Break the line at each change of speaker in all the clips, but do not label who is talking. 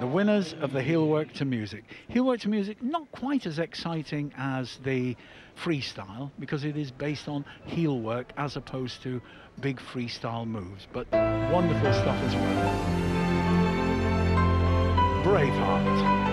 the winners of the heel work to Music. Heel work to Music, not quite as exciting as the freestyle because it is based on heel work as opposed to big freestyle moves, but wonderful stuff as well. Braveheart.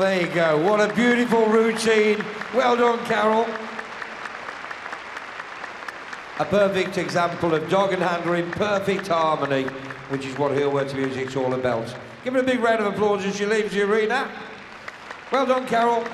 There you go. What a beautiful routine. Well done, Carole. A perfect example of dog and handler in perfect harmony, which is what Heelwork Music's all about. Give her a big round of applause as she leaves the arena. Well done, Carole.